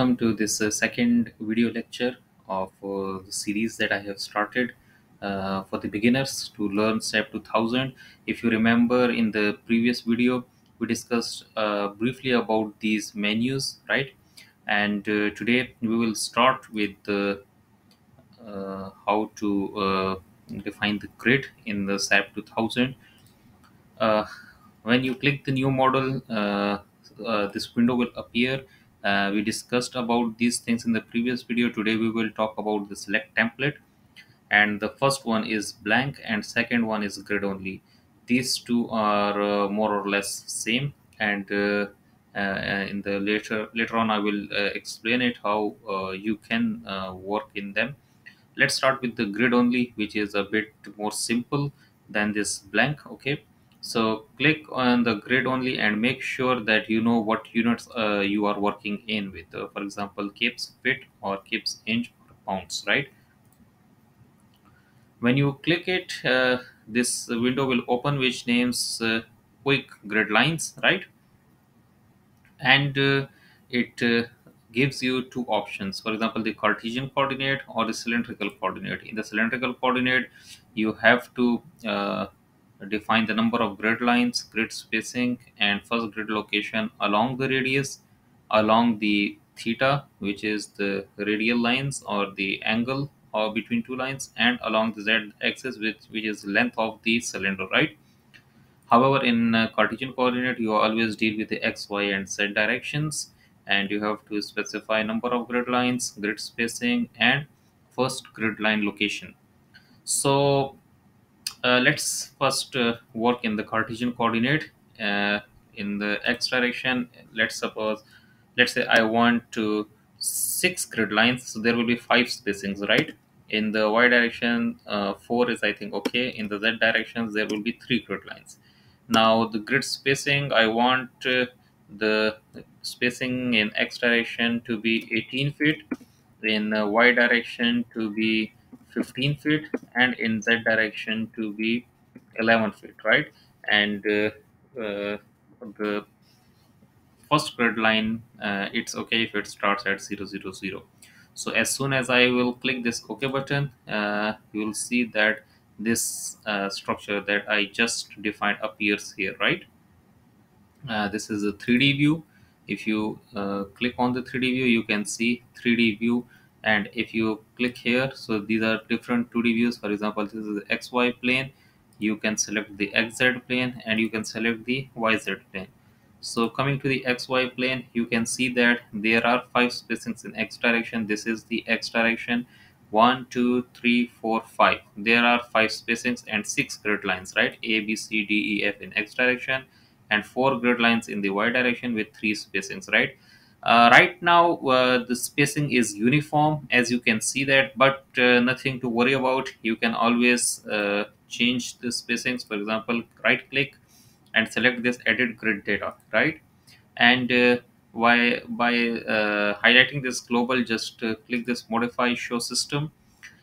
welcome to this uh, second video lecture of uh, the series that I have started uh, for the beginners to learn SAP 2000. If you remember in the previous video, we discussed uh, briefly about these menus, right? And uh, today we will start with uh, how to define the grid in the SAP 2000. when you click the new model, this window will appear uh, we discussed about these things in the previous video. Today we will talk about the select template. And the first one is blank and second one is grid only. These two are uh, more or less same. And uh, uh in the later later on i will uh, explain it how uh, you can work in them. Let's start with the grid only which is a bit more simple than this blank. Okay so click on the grid only and make sure that you know what units uh, you are working in with. Uh, for example kips feet or kips inch or pounds right? When you click it uh, this window will open which names uh, quick grid lines right? And uh, it uh, gives you two options. For example the cartesian coordinate or the cylindrical coordinate. In the cylindrical coordinate you have to define the number of grid lines, grid spacing, and first grid location along the radius, along the theta, which is the radial lines or the angle or between two lines, and along the z-axis, which, which is length of the cylinder, right? However, in uh, Cartesian coordinate, you always deal with the x, y, and z directions, and you have to specify number of grid lines, grid spacing, and first grid line location. So uh, let's first uh, work in the Cartesian coordinate uh, in the x direction. Let's suppose let's say I want to six grid lines. So there will be five spacings right? In the y direction uh, four is I think okay. In the z directions there will be three grid lines. Now the grid spacing I want uh, the spacing in x direction to be 18 feet. In the y direction to be 15 feet and in z direction to be 11 feet right? And uh, uh, the first grid line uh, it's okay if it starts at 0 0 0 so as soon as i will click this ok button uh, you will see that this uh, structure that i just defined appears here right? Uh, this is a 3d view. If you click on the 3d view you can see 3d view and if you click here so these are different 2d views. For example this is xy plane. You can select the xz plane and you can select the yz plane. So coming to the xy plane you can see that there are five spacings in x direction. This is the x direction. One two three four five. There are five spacings and six grid lines right? A b c d e f in x direction and four grid lines in the y direction with three spacings right right now uh, the spacing is uniform as you can see that but uh, nothing to worry about. You can always uh, change the spacings for example right click and select this edit grid data right? And uh, by by uh, highlighting this global just click this modify show system.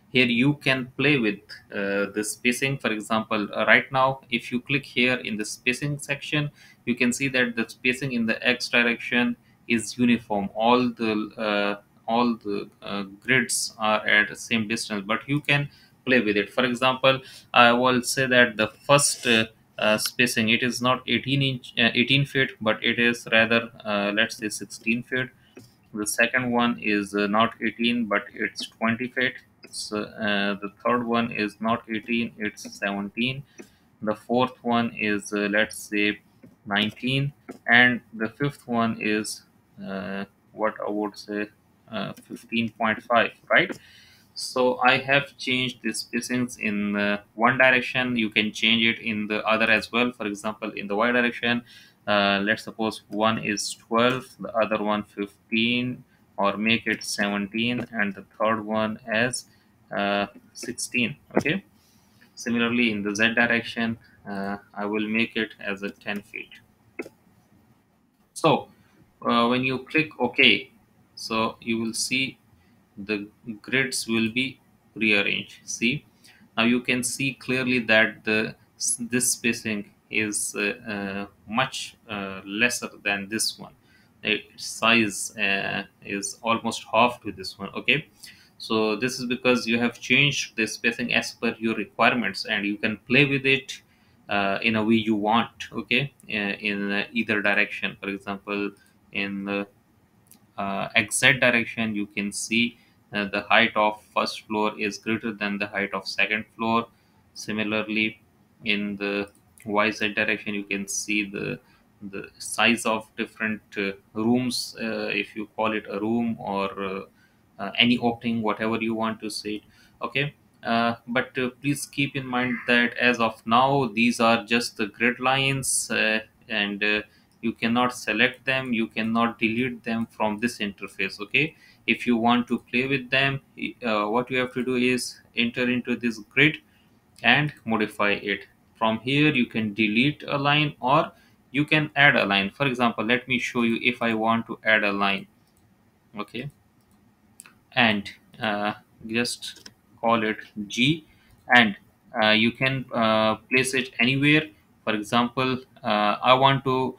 Here you can play with the spacing. For example right now if you click here in the spacing section you can see that the spacing in the x direction is uniform. All the uh, all the uh, grids are at the same distance but you can play with it. For example i will say that the first uh, uh spacing it is not 18 inch uh, 18 feet but it is rather uh, let's say 16 feet. The second one is not 18 but it's 20 feet. So the third one is not 18 it's 17 the fourth one is let's say 19 and the fifth one is uh, what I would say uh, 15.5 right? So I have changed the spacings in uh, one direction. You can change it in the other as well. For example in the y direction uh, let's suppose one is 12 the other one 15 or make it 17 and the third one as uh, 16 okay? Similarly in the z direction uh, I will make it as a 10 feet. So uh, when you click OK so you will see the grids will be rearranged. See? Now you can see clearly that the this spacing is uh, uh, much uh, lesser than this one. Its size uh, is almost half to this one. Okay so this is because you have changed the spacing as per your requirements and you can play with it uh, in a way you want. Okay uh, in uh, either direction. For example in the uh, xz direction you can see uh, the height of first floor is greater than the height of second floor. Similarly in the yz direction you can see the the size of different uh, rooms uh, if you call it a room or uh, uh, any opening whatever you want to say it. Okay? Uh, but uh, please keep in mind that as of now these are just the grid lines uh, and you cannot select them you cannot delete them from this interface okay? If you want to play with them uh, what you have to do is enter into this grid and modify it. From here you can delete a line or you can add a line. For example let me show you if i want to add a line okay? And uh, just call it G and uh, you can uh, place it anywhere. For example uh, I want to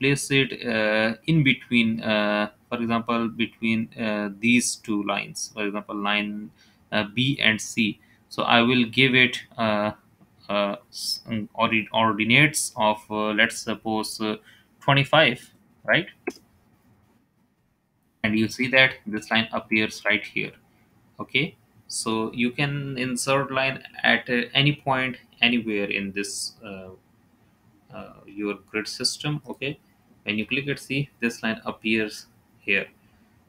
place it uh, in between uh, for example between uh, these two lines. For example line uh, B and C. So I will give it uh, uh, um, ordi- ordinates of uh, let's suppose uh, 25 right? And you see that this line appears right here. Okay? So you can insert line at uh, any point anywhere in this uh, your grid system okay? When you click it see this line appears here.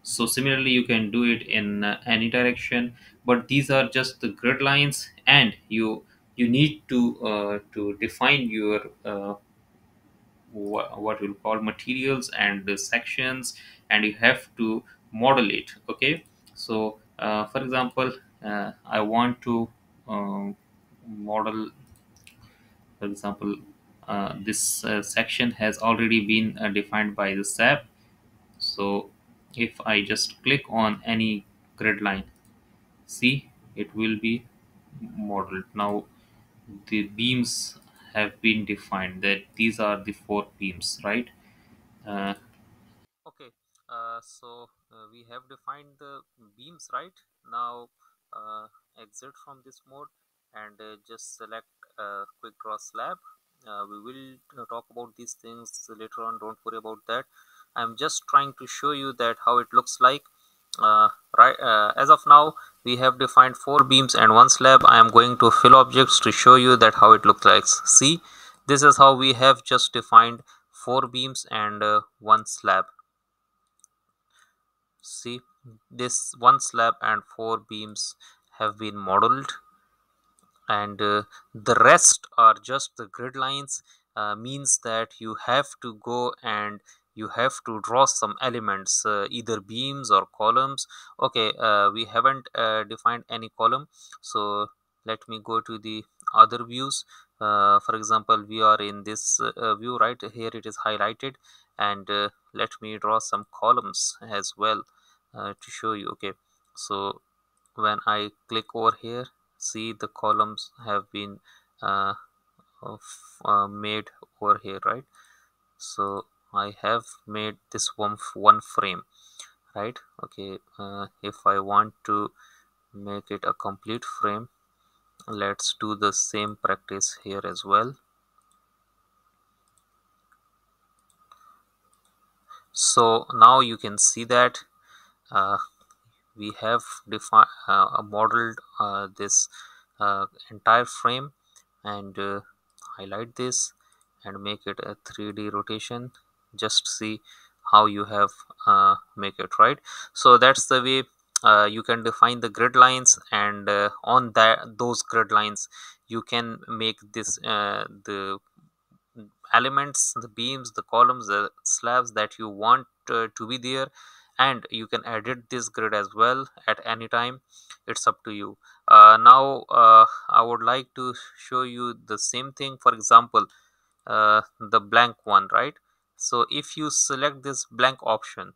So similarly you can do it in uh, any direction but these are just the grid lines and you you need to uh, to define your uh, wha- what we'll call materials and the sections and you have to model it okay? So uh, for example uh, i want to um, model for example uh, this uh, section has already been uh, defined by the sap so if i just click on any grid line see it will be modeled now the beams have been defined that these are the four beams right uh, Okay, uh, so we have defined the beams right now. Exit from this mode and just select quick cross slab. Uh, we will talk about these things later on. Don't worry about that. I'm just trying to show you that how it looks like. Uh, right uh, as of now, we have defined four beams and one slab. I am going to fill objects to show you that how it looks like. See, this is how we have just defined four beams and uh, one slab See, this one slab and four beams have been modeled and uh, the rest are just the grid lines uh, means that you have to go and you have to draw some elements uh, either beams or columns. Okay uh, we haven't uh, defined any column so let me go to the other views. Uh, for example we are in this view right? Here it is highlighted and let me draw some columns as well to show you okay? So when I click over here see the columns have been uh, of, uh, made over here right? So I have made this one one frame right? Okay uh, if I want to make it a complete frame let's do the same practice here as well. So now you can see that uh, we have defined uh, modeled uh, this uh, entire frame and uh, highlight this and make it a 3d rotation. Just see how you have uh, make it right? So that's the way uh, you can define the grid lines and uh, on that those grid lines you can make this uh, the elements the beams the columns the slabs that you want uh, to be there and you can edit this grid as well at any time. It's up to you. Uh, now uh, i would like to show you the same thing. For example uh, the blank one right? So if you select this blank option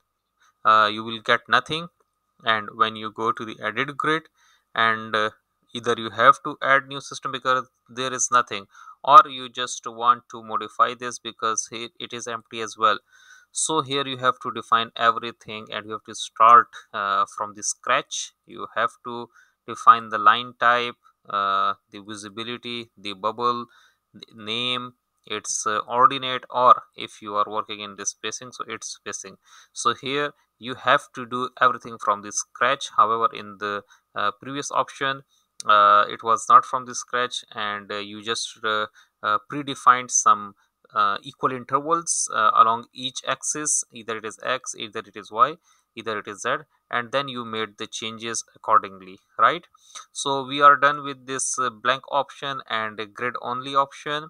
uh, you will get nothing. And when you go to the edit grid and uh, either you have to add new system because there is nothing or you just want to modify this because it, it is empty as well so here you have to define everything and you have to start uh, from the scratch. You have to define the line type uh, the visibility the bubble the name its uh, ordinate or if you are working in this spacing so it's spacing. So here you have to do everything from the scratch. However in the uh, previous option uh, it was not from the scratch and uh, you just predefined some uh, equal intervals uh, along each axis either it is x either it is y either it is z and then you made the changes accordingly right? So we are done with this uh, blank option and grid only option.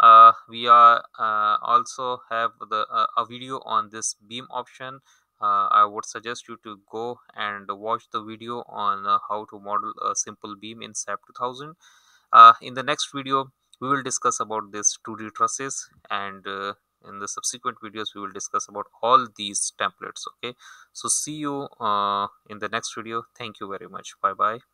Uh, we are uh, also have the uh, a video on this beam option. I would suggest you to go and watch the video on how to model a simple beam in sap 2000 uh, in the next video we will discuss about this 2d trusses and uh, in the subsequent videos we will discuss about all these templates okay? So see you uh, in the next video. Thank you very much. Bye bye